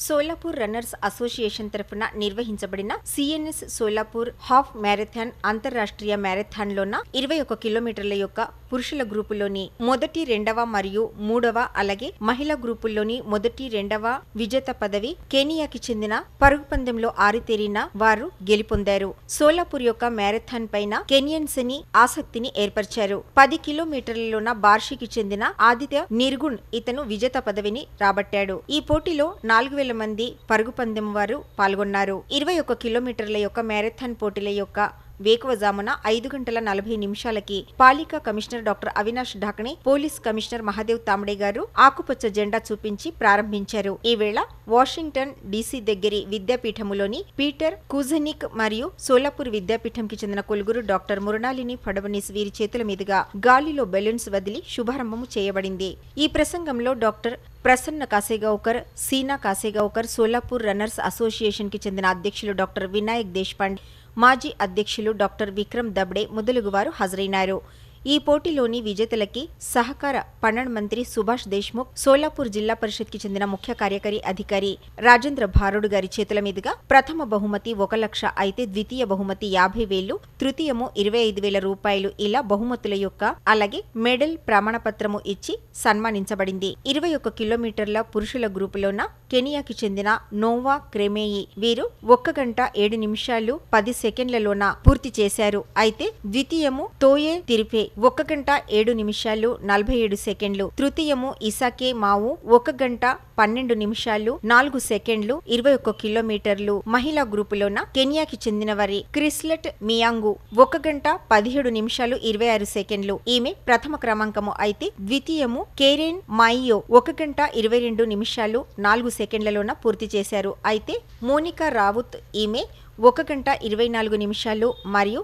Solapur runners association తరఫున నిర్వహించబడిన CNS Solapur half marathon అంతర్రాష్ట్రీయ మ్యారథాన్లోన ఇరవై ఒక కిలోమీటర్ల యొక్క పురుషుల గ్రూపులోని మొదటి రెండవ మరియు మూడవ అలాగే మహిళా గ్రూపుల్లోని మొదటి రెండవ విజేత పదవి కెనియాకి చెందిన పరుగు పందెంలో ఆరితేరిన వారు గెలుపొందారు. సోలాపూర్ యొక్క మ్యారథాన్ పైన కెనియన్స్ని ఆసక్తిని ఏర్పరిచారు. పది కిలోమీటర్లలోన బార్షికి చెందిన ఆదిత్య నిర్గుణ్ ఇతను విజేత పదవిని రాబట్టాడు. ఈ పోటీలో నాలుగు వేల మంది పరుగు పందెం వారు పాల్గొన్నారు. ఇరవై ఒక కిలోమీటర్ల యొక్క మ్యారథాన్ పోటీల యొక్క వేకువజామున ఐదు గంటల నలభై నిమిషాలకి Palika commissioner doctor Avinash Dhakane police commissioner Mahadev Tamde గారు ఆకుపచ్చ జెండా చూపించి ప్రారంభించారు. ఈ వేళ వాషింగ్టన్ డీసీ దగ్గరి విద్యాపీఠములోని పీటర్ కూజనిక్ మరియు సోలాపూర్ విద్యాపీఠంకి చెందిన కొలుగురు డాక్టర్ మురణాలిని ఫడవనీస్ వీరి చేతుల మీదుగా గాలిలో బెలూన్స్ వదిలి శుభారంభము చేయబడింది. ఈ ప్రసంగంలో డాక్టర్ ప్రసన్న కాసేగావ్కర్ సీనా కాసేగావ్కర్ సోలాపూర్ రన్నర్స్ అసోసియేషన్కి చెందిన అధ్యక్షులు డాక్టర్ వినాయక్ దేశ్పాండే మాజీ అధ్యక్షులు డాక్టర్ విక్రమ్ దబ్డే మొదలగువారు హాజరైనారు. ఈ పోటీలోని విజేతలకి సహకార పన్నణ మంత్రి సుభాష్ దేశ్ముఖ్ సోలాపూర్ జిల్లా పరిషత్కి చెందిన ముఖ్య కార్యకారి అధికారి రాజేంద్ర భారుడు గారి చేతుల మీదుగా ప్రథమ బహుమతి ఒక లక్ష అయితే ద్వితీయ బహుమతి యాభై వేలు తృతీయము ఇరవై ఐదు వేల రూపాయలు ఇలా బహుమతుల యొక్క అలాగే మెడల్ ప్రమాణపత్రము ఇచ్చి సన్మానించబడింది. ఇరవై ఒక్క కిలోమీటర్ల పురుషుల గ్రూపులోన కెనియాకి చెందిన నోవా క్రెమేయి వీరు ఒక్క గంట ఏడు నిమిషాలు పది సెకండ్లలోన పూర్తి చేశారు. అయితే ద్వితీయము తోయే తిరిపే ఒక గంట ఏడు నిమిషాలు నలభై ఏడు సెకండ్లు. తృతీయము ఇసాకే మావు ఒక గంట పన్నెండు నిమిషాలు నాలుగు సెకండ్లు ఇరవై ఒక్క కిలోమీటర్లు. మహిళా గ్రూపులోన కెనియాకి చెందిన వారి క్రిస్లెట్ మియాంగు ఒక గంట పదిహేడు నిమిషాలు ఇరవై ఆరు సెకండ్లు. ఈమె ప్రథమ క్రమాంకము అయితే ద్వితీయము కేరెన్ మాయియో ఒక గంట ఇరవై రెండు నిమిషాలు నాలుగు సెకండ్లలోన పూర్తి చేశారు. అయితే మోనికా రావుత్ ఈమె ఒక గంట ఇరవై నాలుగు నిమిషాలు మరియు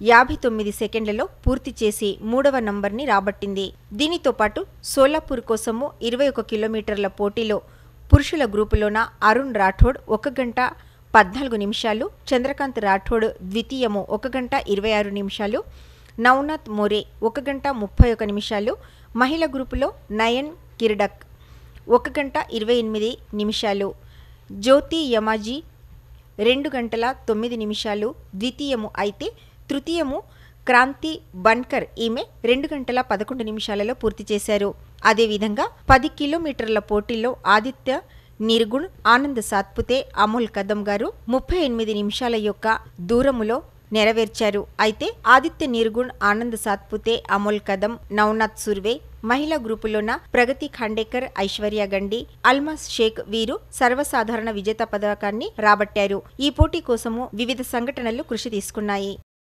యాభై తొమ్మిది సెకండ్లలో పూర్తి చేసి మూడవ నంబర్ని రాబట్టింది. దీనితో పాటు సోలాపూర్ కోసము ఇరవై ఒక కిలోమీటర్ల పోటీలో పురుషుల గ్రూపులోన అరుణ్ రాఠోడ్ ఒక గంట పద్నాలుగు నిమిషాలు చంద్రకాంత్ రాఠోడ్ ద్వితీయము ఒక గంట ఇరవై ఆరు నిమిషాలు నవనాథ్ మోరే ఒక గంట ముప్పై ఒక నిమిషాలు మహిళ గ్రూపులో నయన్ కిరడక్ ఒక గంట ఇరవై ఎనిమిది నిమిషాలు జ్యోతి యమాజీ రెండు గంటల తొమ్మిది నిమిషాలు ద్వితీయము అయితే తృతీయము క్రాంతి బన్కర్. ఈమె రెండు గంటల పదకొండు నిమిషాలలో పూర్తి చేశారు. అదేవిధంగా పది కిలోమీటర్ల పోటీల్లో ఆదిత్య నిర్గుణ్ ఆనంద్ సాత్పుతే అమోల్ కదం గారు ముప్పై ఎనిమిది నిమిషాల యొక్క దూరములో నెరవేర్చారు. అయితే ఆదిత్య నిర్గుణ్ ఆనంద్ సాత్పుతే అమోల్ కదం నవనాథ్ సుర్వే మహిళా గ్రూపులోన ప్రగతి ఖండేకర్ ఐశ్వర్య గండి అల్మాస్ షేక్ వీరు సర్వసాధారణ విజేత పథకాన్ని రాబట్టారు. ఈ పోటీ కోసము వివిధ సంఘటనలు కృషి తీసుకున్నాయి.